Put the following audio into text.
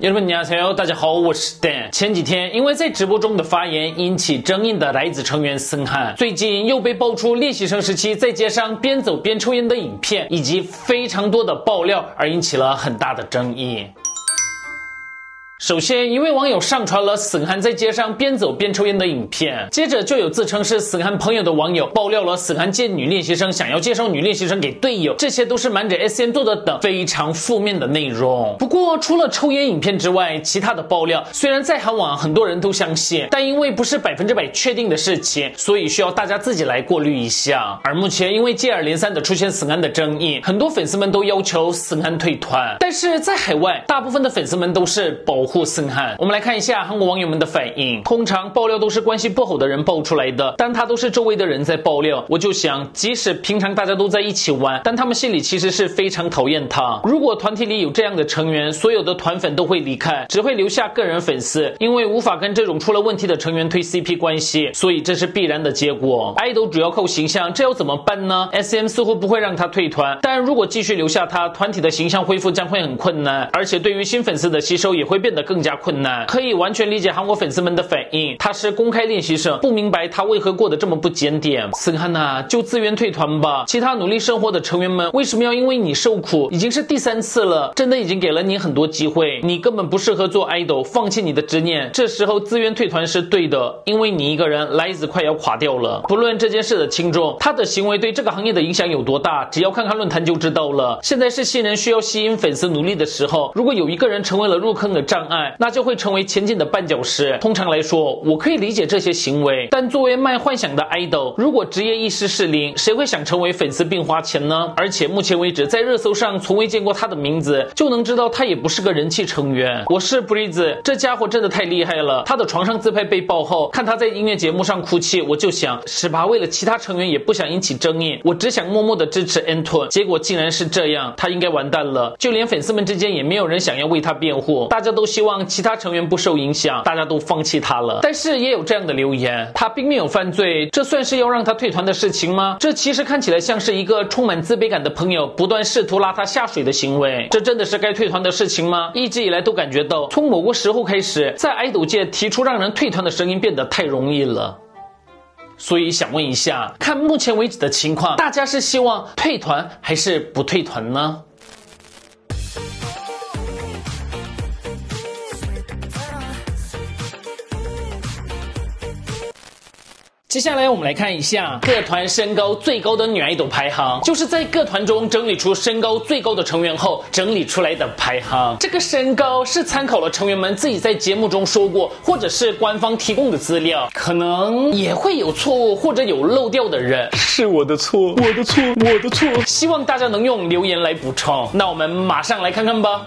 友们，你好，大家好，我是 Dan。前几天，因为在直播中的发言引起争议的来自成员森汉，最近又被爆出练习生时期在街上边走边抽烟的影片，以及非常多的爆料，而引起了很大的争议。首先，一位网友上传了沈汉在街上边走边抽烟的影片，接着就有自称是沈汉朋友的网友爆料了沈汉见女练习生想要介绍女练习生给队友，这些都是瞒着 SM 做的等非常负面的内容。不过，除了抽烟影片之外，其他的爆料虽然在韩网很多人都相信，但因为不是百分之百确定的事情，所以需要大家自己来过滤一下。而目前因为接二连三的出现沈汉的争议，很多粉丝们都要求沈汉退团，但是在海外，大部分的粉丝们都是保。护森汉，我们来看一下韩国网友们的反应。通常爆料都是关系不好的人爆出来的，但他都是周围的人在爆料。我就想，即使平常大家都在一起玩，但他们心里其实是非常讨厌他。如果团体里有这样的成员，所有的团粉都会离开，只会留下个人粉丝，因为无法跟这种出了问题的成员推 CP 关系，所以这是必然的结果。爱豆主要靠形象，这要怎么办呢？SM 似乎不会让他退团，但如果继续留下他，团体的形象恢复将会很困难，而且对于新粉丝的吸收也会变得。更加困难，可以完全理解韩国粉丝们的反应。他是公开练习生，不明白他为何过得这么不检点。森汉娜，就自愿退团吧。其他努力生活的成员们为什么要因为你受苦？已经是第三次了，真的已经给了你很多机会，你根本不适合做 idol，放弃你的执念。这时候自愿退团是对的，因为你一个人来子快要垮掉了。不论这件事的轻重，他的行为对这个行业的影响有多大，只要看看论坛就知道了。现在是新人需要吸引粉丝努力的时候，如果有一个人成为了入坑的障。爱，那就会成为前进的绊脚石。通常来说，我可以理解这些行为，但作为卖幻想的 idol，如果职业意识是零，谁会想成为粉丝并花钱呢？而且目前为止，在热搜上从未见过他的名字，就能知道他也不是个人气成员。我是 Breeze，这家伙真的太厉害了。他的床上自拍被爆后，看他在音乐节目上哭泣，我就想，是吧？为了其他成员也不想引起争议，我只想默默的支持 Anton。结果竟然是这样，他应该完蛋了。就连粉丝们之间也没有人想要为他辩护，大家都希。希望其他成员不受影响，大家都放弃他了。但是也有这样的留言，他并没有犯罪，这算是要让他退团的事情吗？这其实看起来像是一个充满自卑感的朋友不断试图拉他下水的行为。这真的是该退团的事情吗？一直以来都感觉到，从某个时候开始，在爱豆界提出让人退团的声音变得太容易了。所以想问一下，看目前为止的情况，大家是希望退团还是不退团呢？接下来我们来看一下各团身高最高的女爱豆排行，就是在各团中整理出身高最高的成员后整理出来的排行。这个身高是参考了成员们自己在节目中说过，或者是官方提供的资料，可能也会有错误或者有漏掉的人，是我的错，我的错，我的错。希望大家能用留言来补充。那我们马上来看看吧。